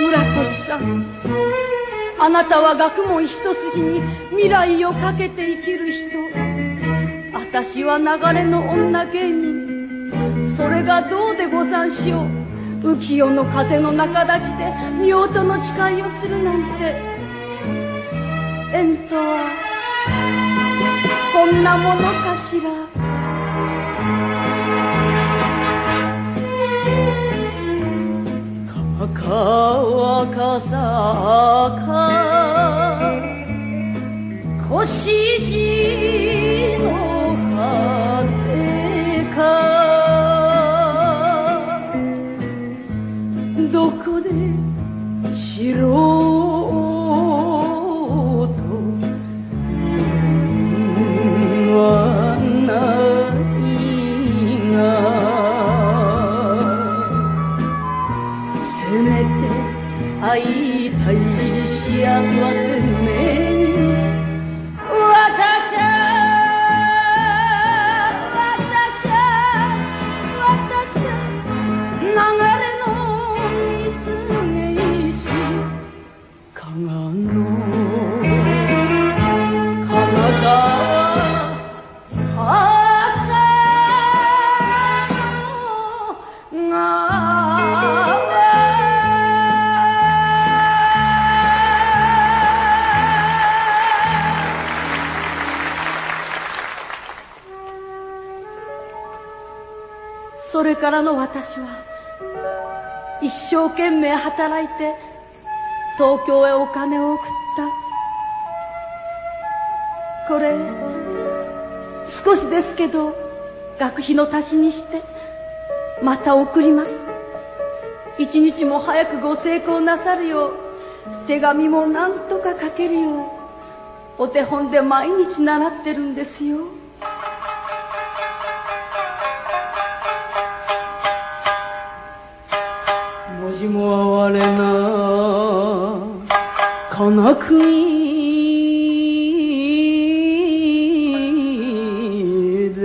村越さんあなたは学問一筋に未来をかけて生きる人。私は流れの女芸人。それがどうでござんしょう。浮世の風の中立ちで夫婦の誓いをするなんて。縁とはこんなものかしら？川かさか。腰地の果てか。どこで知ろそれからの私は一生懸命働いて東京へお金を送った。これ少しですけど学費の足しにしてまた送ります。一日も早くご成功なさるよう手紙も何とか書けるようお手本で毎日習ってるんですよ。文字も哀れな。金国で。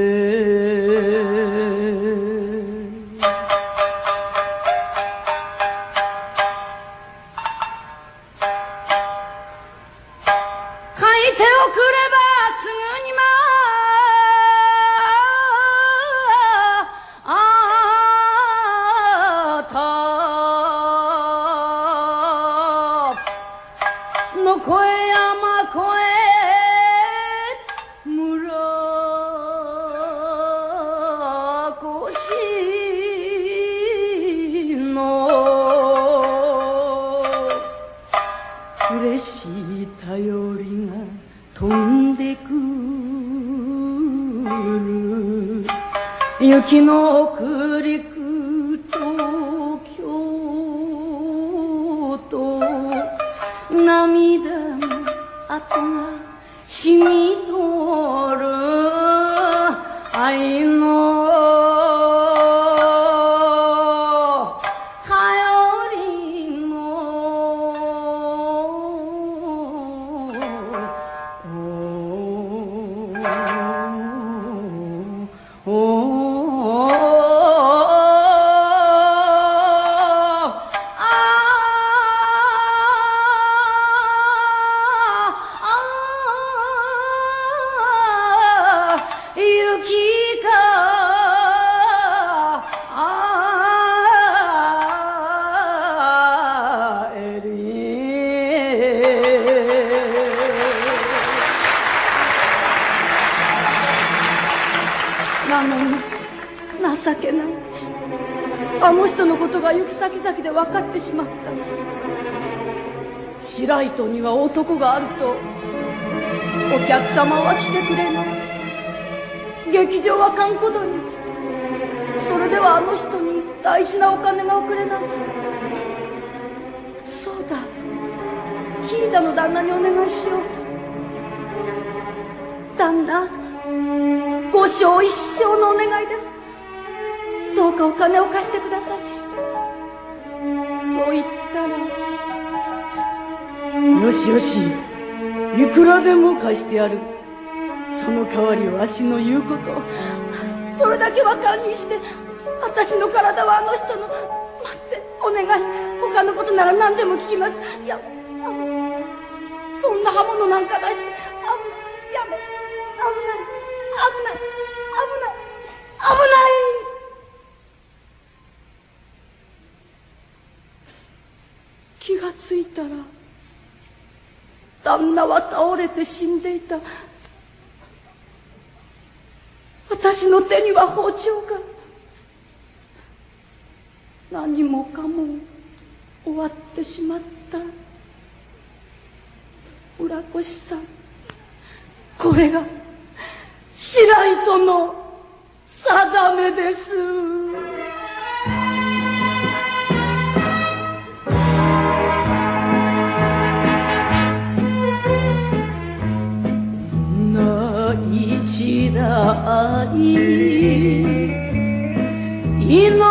書いておくればすぐにま嬉しい頼りが飛んでくる。雪の降りく東京と涙の跡が染みと情けない。あの人のことが行く先々で分かってしまった。白糸には男があるとお客様は来てくれない。劇場は閑古鳥それではあの人に大事なお金が送れない。そうだ。ヒーダの旦那にお願いしよう。旦那ご生一生のお願いです。どうかお金を貸してください。そう言ったらよしよしいくらでも貸してやる。その代わりわしの言うことそれだけは堪にして私の体はあの人の待ってお願い。他のことなら何でも聞きます。いやそんな刃物なんか出してあやめ危ない危ない危ない危ない。気がついたら旦那は倒れて死んでいた。私の手には包丁が。何もかも終わってしまった。浦越さん。これが白糸の定めです。一代命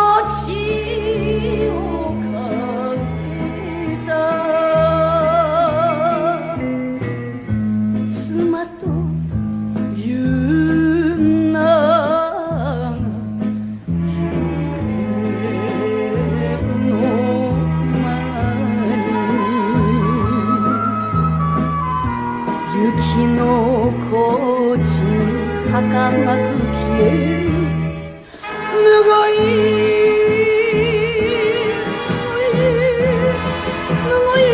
깜깜하기에. 누구이 누구이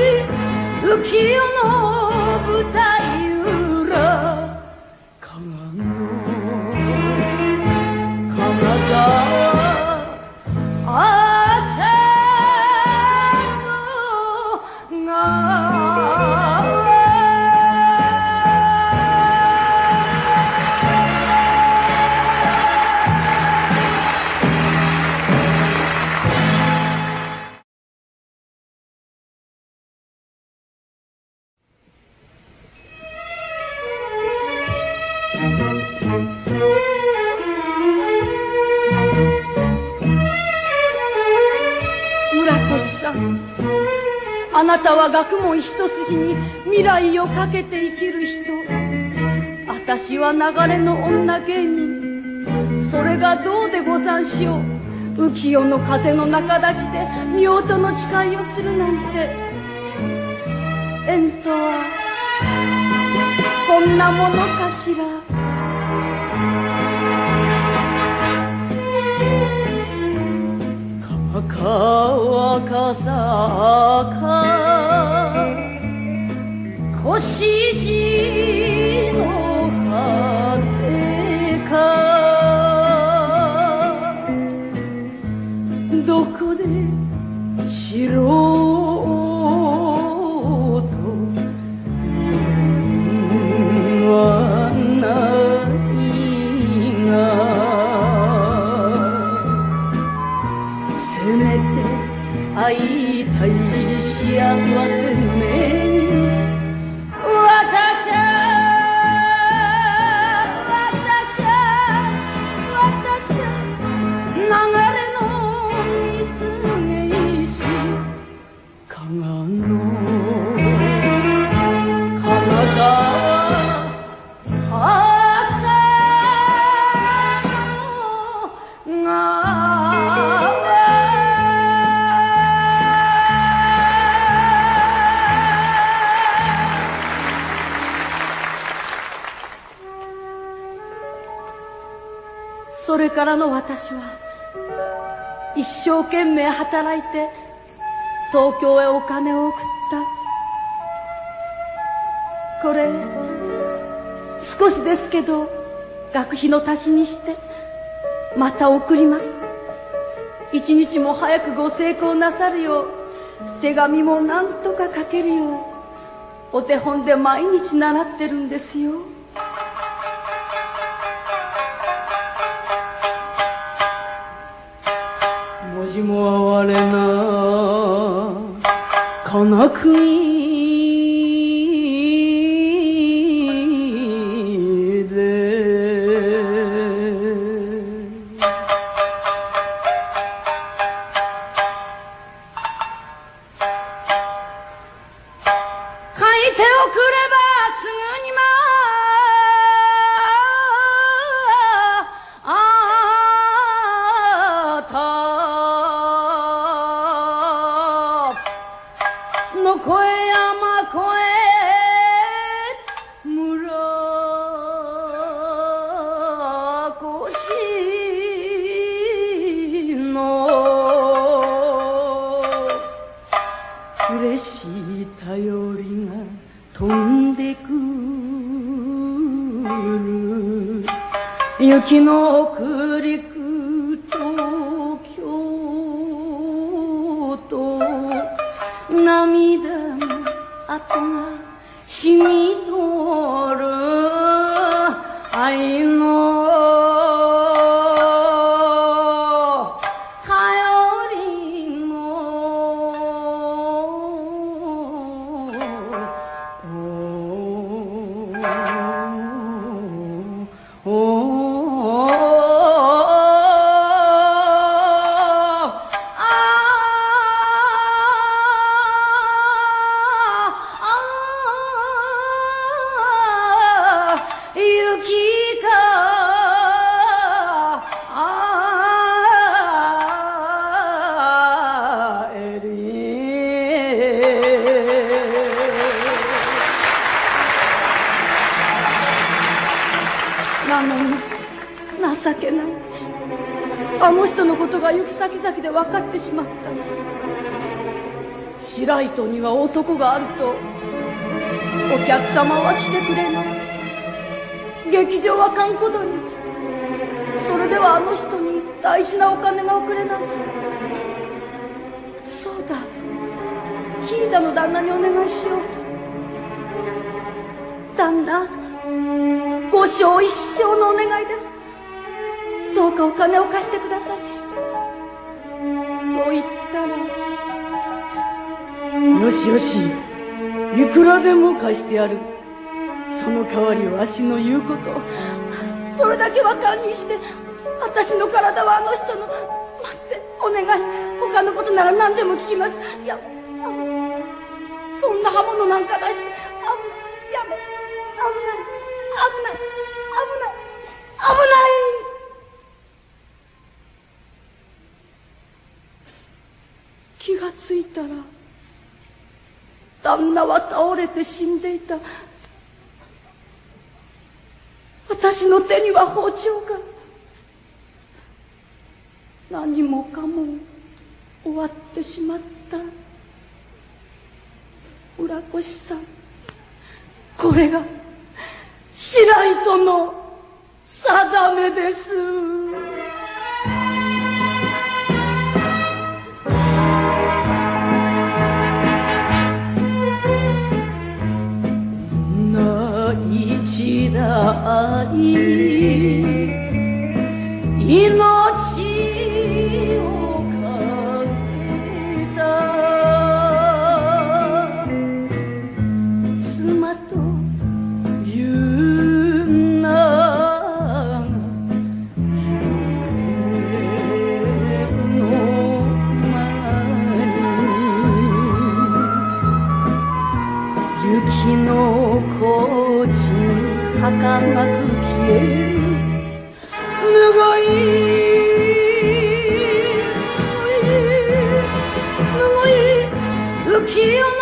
누구이 기억나보다 あなたは学問一筋に未来をかけて生きる人。私は流れの女芸人。それがどうでござんしょう。浮世の風の中抱きで夫婦の誓いをするなんて。縁とはこんなものかしら。それからの私は一生懸命働いて東京へお金を送った。少しですけど学費の足しにしてまた送ります。一日も早くご成功なさるよう手紙も何とか書けるようお手本で毎日習ってるんですよ。文字も哀れな金国越え山越え村越の嬉しい頼りが飛んでくる雪の送りくと涙の跡が染みとなのに情けないあの人のことが行く先々で分かってしまった。白糸には男があるとお客様は来てくれない劇場は閑古鳥それではあの人に大事なお金が送れな。いそうだ。ヒーダの旦那にお願いしよう旦那。ご生一生のお願いです。どうかお金を貸してください。そう言ったらよしよしいくらでも貸してやる。その代わりわしの言うこと。それだけは堪忍して私の体はあの人の待ってお願い。他のことなら何でも聞きます。いやあのそんな刃物なんか出して危ないやめ危ない危ない。危ない。危ない。気がつい。たら旦那は倒れて死んでい。た私の手には包丁が何もかも終わってしまった浦越さんこれが白糸の定めです。内地大命消えるぬごいぬごい